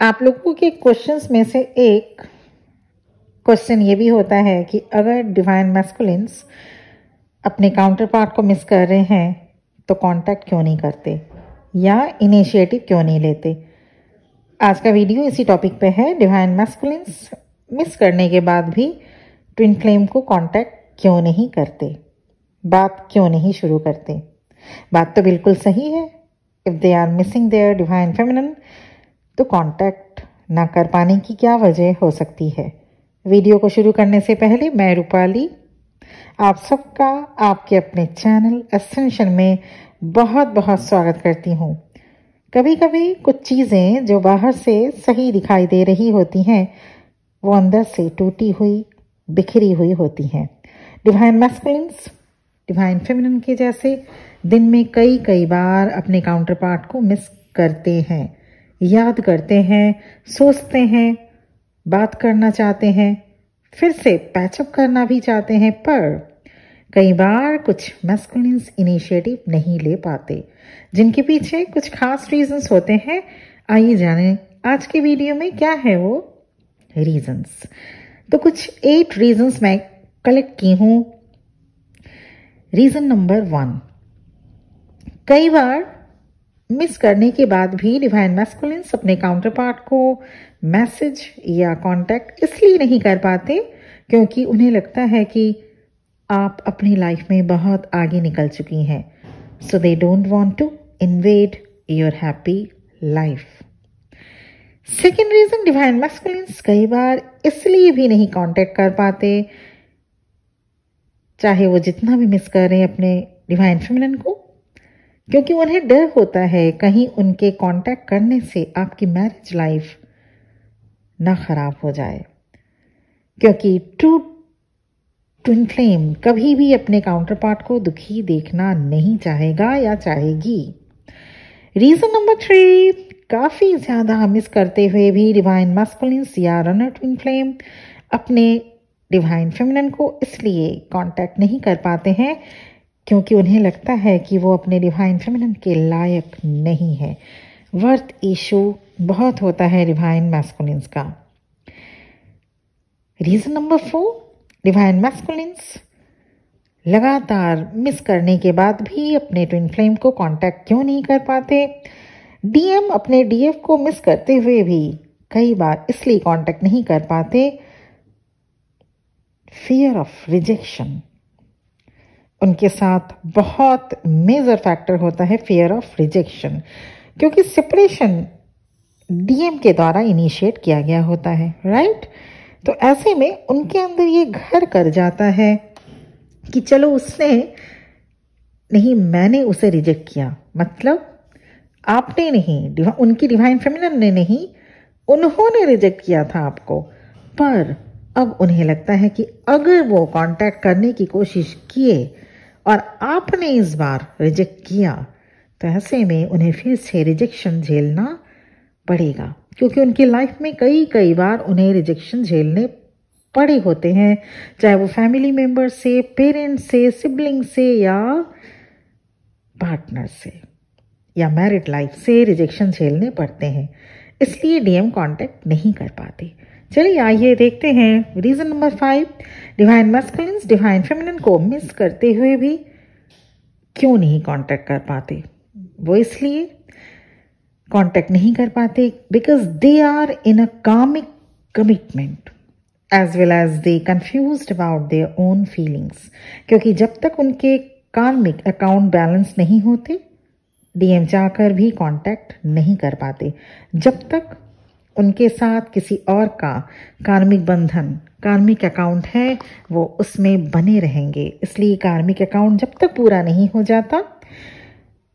आप लोगों के क्वेश्चंस में से एक क्वेश्चन ये भी होता है कि अगर डिवाइन मैस्कुलिन्स अपने काउंटर पार्ट को मिस कर रहे हैं तो कांटेक्ट क्यों नहीं करते? या इनिशिएटिव क्यों नहीं लेते? आज का वीडियो इसी टॉपिक पे है। डिवाइन मैस्कुलिन्स मिस करने के बाद भी ट्विन फ्लेम को कांटेक्ट क्यों नहीं करते? बात क्यों नहीं शुरू करते? बात तो बिल्कुल सही है। If they are missing their divine feminine तो कांटेक्ट ना कर पाने की क्या वजह हो सकती है? वीडियो को शुरू करने से पहले मैं रूपाली। आप सबका, आपके अपने चैनल एसेंशन में बहुत बहुत स्वागत करती हूँ। कभी कभी कुछ चीज़ें जो बाहर से सही दिखाई दे रही होती हैं, वो अंदर से टूटी हुई, बिखरी हुई होती हैं। डिवाइन मैस्कुलिन्स डिवाइन फेमिनिन के जैसे दिन में कई कई बार अपने काउंटर पार्ट को मिस करते हैं। याद करते हैं, सोचते हैं, बात करना चाहते हैं, फिर से पैचअप करना भी चाहते हैं, पर कई बार कुछ मैस्कुलिन्स इनिशिएटिव नहीं ले पाते, जिनके पीछे कुछ खास रीजंस होते हैं। आइए जाने आज के वीडियो में क्या है वो रीजंस तो कुछ एट रीजंस मैं कलेक्ट की हूँ। रीजन नंबर वन कई बार मिस करने के बाद भी डिवाइन मैस्कुलिन्स अपने काउंटर पार्ट को मैसेज या कांटेक्ट इसलिए नहीं कर पाते, क्योंकि उन्हें लगता है कि आप अपनी लाइफ में बहुत आगे निकल चुकी हैं। So they don't want to invade your happy life second reason divine masculines कई बार इसलिए भी नहीं कांटेक्ट कर पाते, चाहे वो जितना भी मिस कर रहे हैं अपने डिवाइन फेमिनिन को क्योंकि उन्हें डर होता है कहीं उनके कांटेक्ट करने से आपकी मैरिज लाइफ ना खराब हो जाए। क्योंकि ट्रू ट्विन फ्लेम कभी भी अपने काउंटर पार्ट को दुखी देखना नहीं चाहेगा या चाहेगी। रीजन नंबर थ्री काफ़ी ज़्यादा मिस करते हुए भी डिवाइन मास्कुलिन्स या रनर ट्विन फ्लेम अपने डिवाइन फेमिनन को इसलिए कांटेक्ट नहीं कर पाते हैं क्योंकि उन्हें लगता है कि वो अपने डिवाइन फेमिनन के लायक नहीं है। वर्थ इशू बहुत होता है डिवाइन मैस्कुलिन्स का। Reason number four divine masculines लगातार मिस करने के बाद भी अपने ट्विन फ्लेम को कांटेक्ट क्यों नहीं कर पाते? डीएम अपने डीएफ को मिस करते हुए भी कई बार इसलिए कांटेक्ट नहीं कर पाते। फियर ऑफ़ रिजेक्शन उनके साथ बहुत मेजर फैक्टर होता है फियर ऑफ़ रिजेक्शन क्योंकि सेपरेशन डीएम के द्वारा इनिशिएट किया गया होता है राइट तो ऐसे में उनके अंदर ये घर कर जाता है कि चलो उसने नहीं, मैंने उसे रिजेक्ट किया। मतलब आपने नहीं उनकी डिवाइन फेमिनन ने नहीं, उन्होंने रिजेक्ट किया था आपको। पर अब उन्हें लगता है कि अगर वो कांटेक्ट करने की कोशिश किए और आपने इस बार रिजेक्ट किया तो ऐसे में उन्हें फिर से रिजेक्शन झेलना पड़ेगा। क्योंकि उनकी लाइफ में कई कई बार उन्हें रिजेक्शन झेलने पड़े होते हैं। चाहे वो फैमिली मेंबर से पेरेंट्स से सिबलिंग से या पार्टनर से या मैरिड लाइफ से रिजेक्शन झेलने पड़ते हैं। इसलिए डीएम कांटेक्ट नहीं कर पाते। चलिए आइए देखते हैं reason number five divine masculines divine feminine को मिस करते हुए भी क्यों नहीं कांटेक्ट कर पाते? वो इसलिए कांटेक्ट नहीं कर पाते because they are in a karmic commitment as well as they confuse about their own feelings क्योंकि जब तक उनके कार्मिक अकाउंट बैलेंस नहीं होते डीएम जाकर भी कांटेक्ट नहीं कर पाते। जब तक उनके साथ किसी और का कार्मिक बंधन, कार्मिक अकाउंट है, वो उसमें बने रहेंगे। इसलिए कार्मिक अकाउंट जब तक पूरा नहीं हो जाता,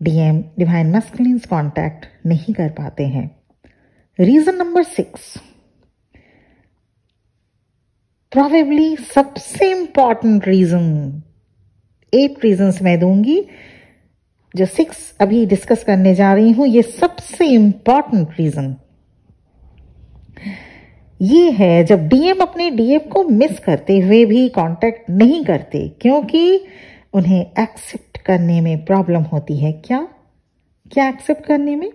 डीएम डिवाइन मस्कुलिन्स कांटेक्ट नहीं कर पाते हैं। Reason number six. प्रॉबेबली सबसे इंपॉर्टेंट रीजन एट रीजंस मैं दूँगी, जो सिक्स अभी डिस्कस करने जा रही हूँ, ये सबसे इंपॉर्टेंट रीजन ये है जब डीएम अपने डीएफ को मिस करते हुए भी कांटेक्ट नहीं करते, क्योंकि उन्हें एक्सेप्ट करने में प्रॉब्लम होती है। क्या? क्या एक्सेप्ट करने में?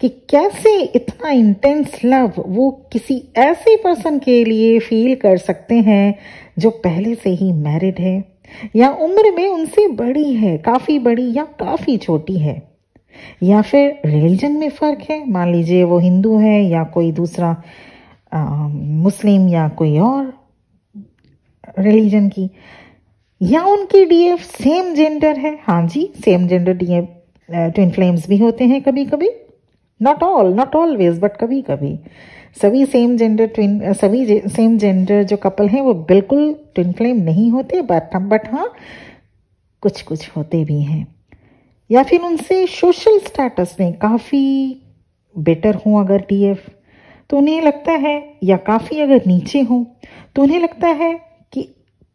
कि कैसे इतना इंटेंस लव वो किसी ऐसे पर्सन के लिए फील कर सकते हैं जो पहले से ही मैरिड है, या उम्र में उनसे बड़ी है, काफ़ी बड़ी या काफ़ी छोटी है। या फिर रिलीजन में फ़र्क है? मान लीजिए वो हिंदू है या कोई दूसरा आ, मुस्लिम या कोई और रिलीजन की। या उनकी डीएफ सेम जेंडर है? हाँ जी same gender DF twin flames भी होते हैं कभी कभी not all not always but कभी कभी सभी सेम जेंडर ट्विन सभी सेम जेंडर जो कपल हैं वो बिल्कुल ट्विन फ्लेम नहीं होते बट बट हाँ कुछ कुछ होते भी हैं। या फिर उनसे सोशल स्टेटस में काफ़ी बेटर हों अगर डीएफ तो उन्हें लगता है, या काफ़ी अगर नीचे हों तो उन्हें लगता है कि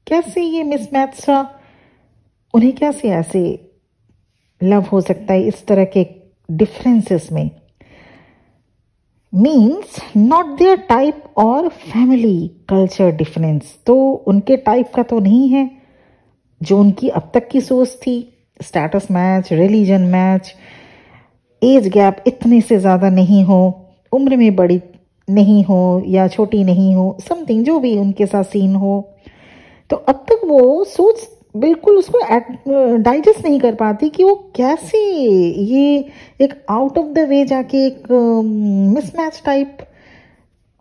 कैसे ये मिसमैच सा, उन्हें कैसे ऐसे लव हो सकता है इस तरह के डिफरेंसेस में। मीन्स नॉट देयर टाइप और फैमिली कल्चर डिफरेंस तो उनके टाइप का तो नहीं है, जो उनकी अब तक की सोच थी। Status match religion match age gap इतने से ज़्यादा नहीं हो, उम्र में बड़ी नहीं हो या छोटी नहीं हो समथिंग जो भी उनके साथ सीन हो तो अब तक वो सोच बिल्कुल उसको डाइजेस्ट नहीं कर पाती कि वो कैसे ये एक आउट ऑफ़ द वे जाके एक मिसमैच टाइप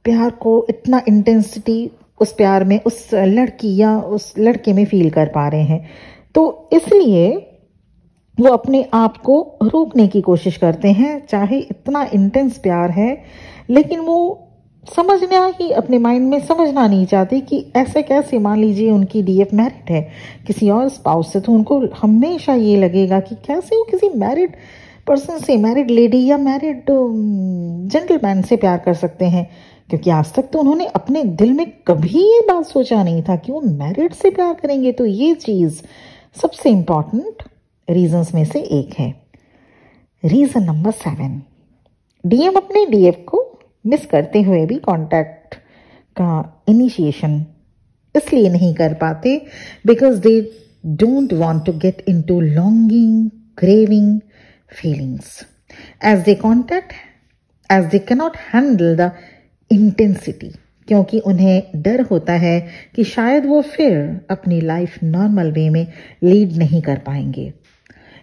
प्यार को इतना इंटेंसिटी उस प्यार में उस लड़की या उस लड़के में फील कर पा रहे हैं। तो इसलिए वो अपने आप को रोकने की कोशिश करते हैं, चाहे इतना इंटेंस प्यार है, लेकिन वो समझना ही अपने माइंड में समझना नहीं चाहते कि ऐसे कैसे, मान लीजिए उनकी डीएफ मैरिड है, किसी और स्पाउस से तो उनको हमेशा ये लगेगा कि कैसे वो किसी मैरिड पर्सन से मैरिड लेडी या मैरिड जेंटलमैन से प्यार कर सकते हैं, क्योंकि आज तक तो उन्होंने अपने दिल में कभी ये बात सोचा नहीं था कि वो मैरिड से प्यार करेंगे। तो ये चीज़ सबसे इंपॉर्टेंट रीजंस में से एक है। रीजन नंबर सेवन डीएम अपने डीएफ को मिस करते हुए भी कांटेक्ट का इनिशिएशन इसलिए नहीं कर पाते because they don't want to get into longing craving feelings as they contact as they cannot handle the intensity क्योंकि उन्हें डर होता है कि शायद वो फिर अपनी लाइफ नॉर्मल वे में लीड नहीं कर पाएँगे।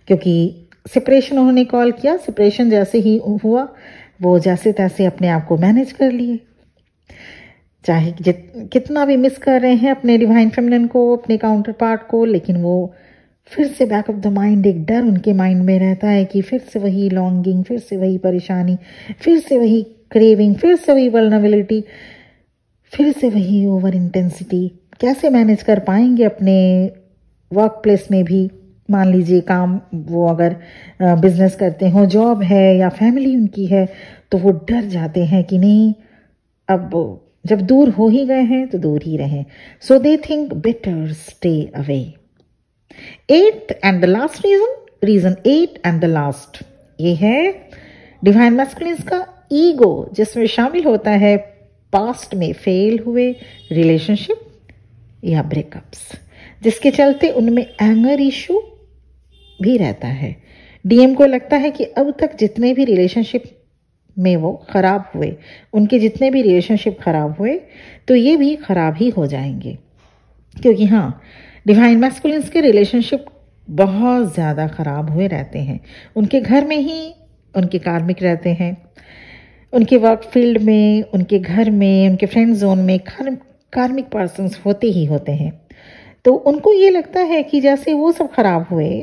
क्योंकि सेपरेशन उन्होंने कॉल किया सेपरेशन जैसे ही हुआ, वो जैसे तैसे अपने आप को मैनेज कर लिए। चाहे जित, कितना भी मिस कर रहे हैं अपने डिवाइन फेमिनिन को, अपने काउंटर पार्ट को, लेकिन वो फिर से बैक ऑफ़ द माइंड एक डर उनके माइंड में रहता है कि फिर से वही लॉन्गिंग फिर से वही परेशानी, फिर से वही क्रेविंग फिर से वही वर्नबिलिटी फिर से वही ओवर इंटेंसिटी कैसे मैनेज कर पाएँगे अपने वर्क प्लेस में भी? मान लीजिए काम वो अगर बिज़नेस करते हो जॉब है या फैमिली उनकी है तो वो डर जाते हैं कि नहीं, अब जब दूर हो ही गए हैं तो दूर ही रहे। So they think better stay away at and the last reason reason at and the last ये है डिवाइन मैस्कुलिन्स का ईगो जिसमें शामिल होता है पास्ट में फेल हुए रिलेशनशिप या ब्रेकअप्स जिसके चलते उनमें एंगर इशू भी रहता है। डीएम को लगता है कि अब तक जितने भी रिलेशनशिप में वो ख़राब हुए, उनके जितने भी रिलेशनशिप ख़राब हुए तो ये भी ख़राब ही हो जाएँगे। क्योंकि हाँ डिवाइन मैस्कुलिन्स के रिलेशनशिप बहुत ज़्यादा ख़राब हुए रहते हैं। उनके घर में ही उनके कार्मिक रहते हैं। उनके वर्क फ़ील्ड में, उनके घर में, उनके फ्रेंड जोन में कार्मिक पर्सनस होते ही होते हैं। तो उनको ये लगता है कि जैसे वो सब खराब हुए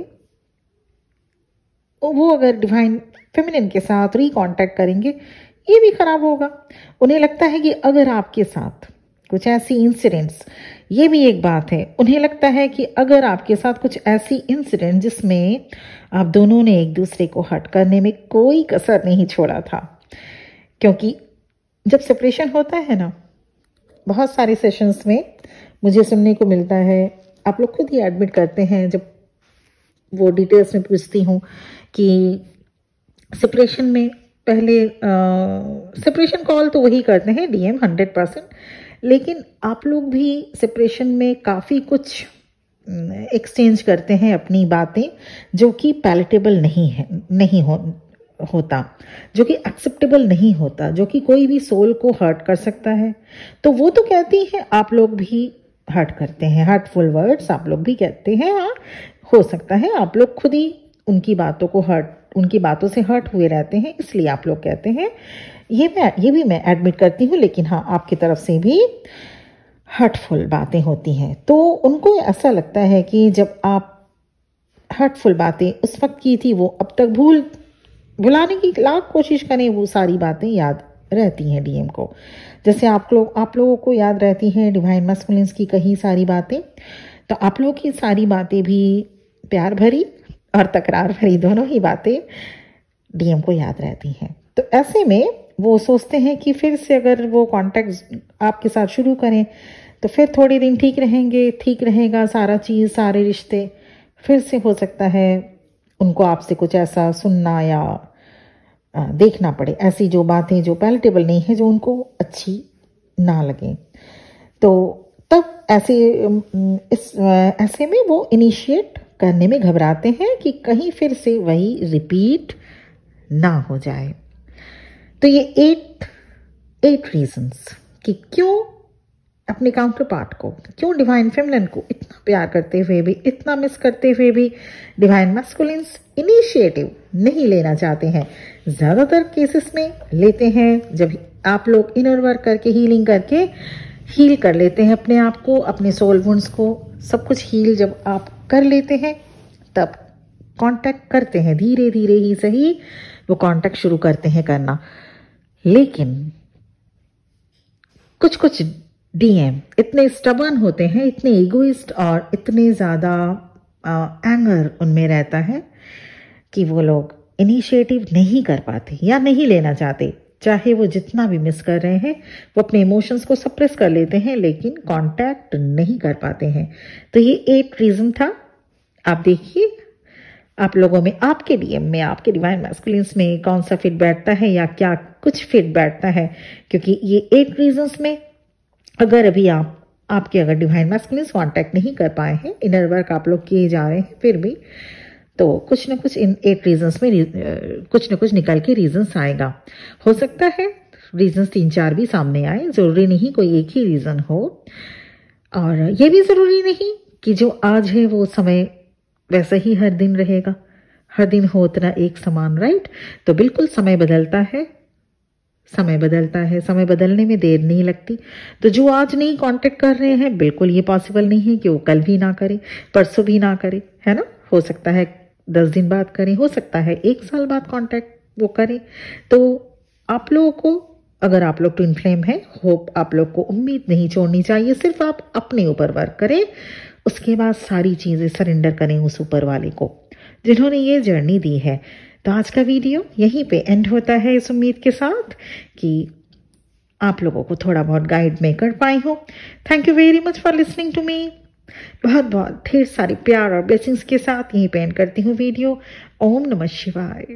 वो अगर डिवाइन फेमिनिन के साथ रिकॉन्टैक्ट करेंगे, ये भी खराब होगा। उन्हें लगता है कि अगर आपके साथ कुछ ऐसी इंसिडेंट्स ये भी एक बात है। उन्हें लगता है कि अगर आपके साथ कुछ ऐसी इंसिडेंट जिसमें आप दोनों ने एक दूसरे को हट करने में कोई कसर नहीं छोड़ा था, क्योंकि जब सेपरेशन होता है ना, बहुत सारे सेशंस में मुझे सुनने को मिलता है। आप लोग खुद ही एडमिट करते हैं जब वो डिटेल्स में पूछती हूँ कि सेपरेशन में पहले सेपरेशन कॉल तो वही करते हैं डीएम हंड्रेड परसेंट लेकिन आप लोग भी सेपरेशन में काफ़ी कुछ एक्सचेंज करते हैं अपनी बातें, जो कि पैलेटेबल नहीं है, नहीं हो, होता, जो कि एक्सेप्टेबल नहीं होता, जो कि कोई भी सोल को हर्ट कर सकता है। तो वो तो कहती है आप लोग भी हर्ट करते हैं। हर्टफुल वर्ड्स आप लोग भी कहते हैं हाँ हो सकता है आप लोग खुद ही उनकी बातों को हर्ट, उनकी बातों से हर्ट हुए रहते हैं, इसलिए आप लोग कहते हैं। ये मैं, ये भी मैं एडमिट करती हूँ, लेकिन हाँ आपकी तरफ़ से भी हर्टफुल बातें होती हैं। तो उनको ऐसा लगता है कि जब आप हर्टफुल बातें उस वक्त की थी, वो अब तक भूल, भुलाने की लाख कोशिश करें, वो सारी बातें याद रहती हैं डीएम को। जैसे आप लोग, आप लोगों को याद रहती हैं डिवाइन मस्कुलिन्स की कही सारी बातें तो आप लोगों की सारी बातें भी प्यार भरी और तकरार भरी दोनों ही बातें डीएम को याद रहती हैं। तो ऐसे में वो सोचते हैं कि फिर से अगर वो कांटेक्ट आपके साथ शुरू करें तो फिर थोड़े दिन ठीक रहेंगे, ठीक रहेगा सारा चीज़, सारे रिश्ते। फिर से हो सकता है उनको आपसे कुछ ऐसा सुनना या देखना पड़े। ऐसी जो बातें जो पैलेटेबल नहीं है, जो उनको अच्छी ना लगे। तो तब ऐसे इस ऐसे में वो इनिशिएट करने में घबराते हैं कि कहीं फिर से वही रिपीट ना हो जाए। तो ये एट एट रीजंस कि क्यों अपने काउंटर पार्ट को। क्यों डिवाइन फेमिनिन को इतना प्यार करते हुए भी, इतना मिस करते हुए भी डिवाइन मैस्कुलिन्स इनिशिएटिव नहीं लेना चाहते हैं। ज़्यादातर केसेस में लेते हैं, जब आप लोग इनर वर्क करके हीलिंग करके हील कर लेते हैं अपने आप को, अपने सोल वुंड्स को, सब कुछ हील जब आप कर लेते हैं, तब कांटेक्ट करते हैं, धीरे धीरे ही सही वो कांटेक्ट शुरू करते हैं करना। लेकिन कुछ कुछ डीएम इतने स्टबन होते हैं, इतने इगोइस्ट और इतने ज़्यादा एंगर उनमें रहता है कि वो लोग इनिशिएटिव नहीं कर पाते या नहीं लेना चाहते। चाहे वो जितना भी मिस कर रहे हैं, वो अपने इमोशंस को सप्रेस कर लेते हैं, लेकिन कांटेक्ट नहीं कर पाते हैं। तो ये एक रीज़न था। आप देखिए, आप लोगों में, आपके डीएम में, आपके डिवाइन मैस्कुलिन्स में कौन सा फिट बैठता है या क्या कुछ फिट बैठता है? क्योंकि ये एट रीजंस में अगर अभी आप, आपके अगर डिवाइन मैस्कुलिन्स कांटेक्ट नहीं कर पाए हैं इनर वर्क आप लोग किए जा रहे हैं, फिर भी तो कुछ ना कुछ इन एट रीजंस में कुछ ना कुछ निकल के रीजंस आएगा। हो सकता है रीजंस तीन चार भी सामने आए, ज़रूरी नहीं कोई एक ही रीज़न हो। और ये भी ज़रूरी नहीं कि जो आज है वो समय वैसा ही हर दिन रहेगा। हर दिन हो उतना एक समान राइट तो बिल्कुल समय बदलता है। समय बदलता है, समय बदलने में देर नहीं लगती। तो जो आज नहीं कांटेक्ट कर रहे हैं, बिल्कुल ये पॉसिबल नहीं है कि वो कल भी ना करे, परसों भी ना करे, है ना? हो सकता है दस दिन बाद करें, हो सकता है एक साल बाद कांटेक्ट वो करें। तो आप लोगों को, अगर आप लोग ट्विन फ्लेम है होप आप लोग को उम्मीद नहीं छोड़नी चाहिए, सिर्फ़ आप अपने ऊपर वर्क करें, उसके बाद सारी चीज़ें सरेंडर करें उस ऊपर वाले को, जिन्होंने ये जर्नी दी है। तो आज का वीडियो यहीं पे एंड होता है इस उम्मीद के साथ कि आप लोगों को थोड़ा बहुत गाइड में कर पाई हूँ। Thank you very much for listening to me बहुत बहुत ढेर सारे प्यार और ब्लेसिंग्स के साथ यहीं पे एंड करती हूँ वीडियो। ओम नमः शिवाय।